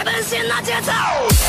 来，本仙拿节奏。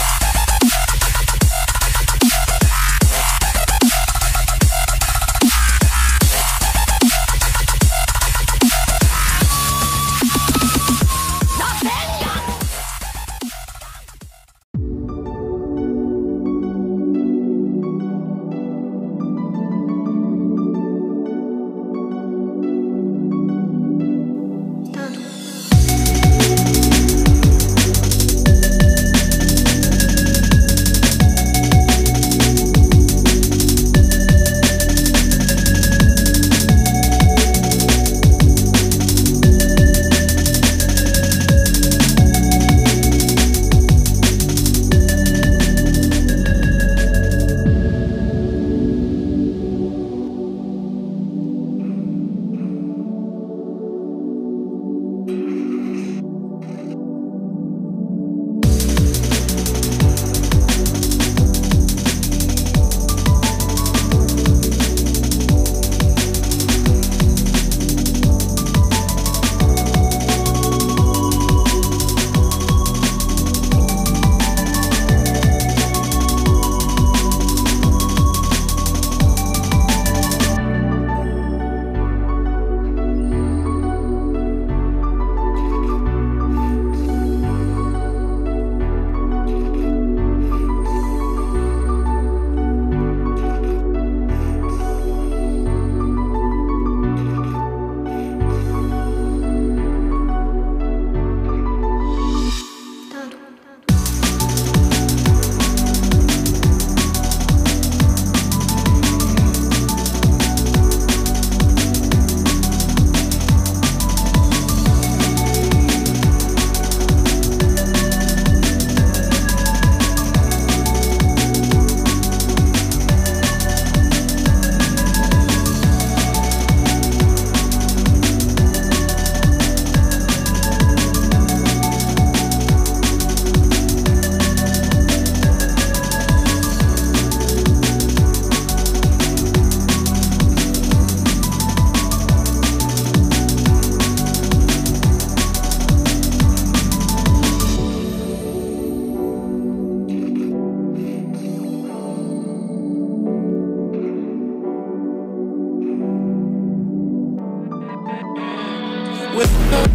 with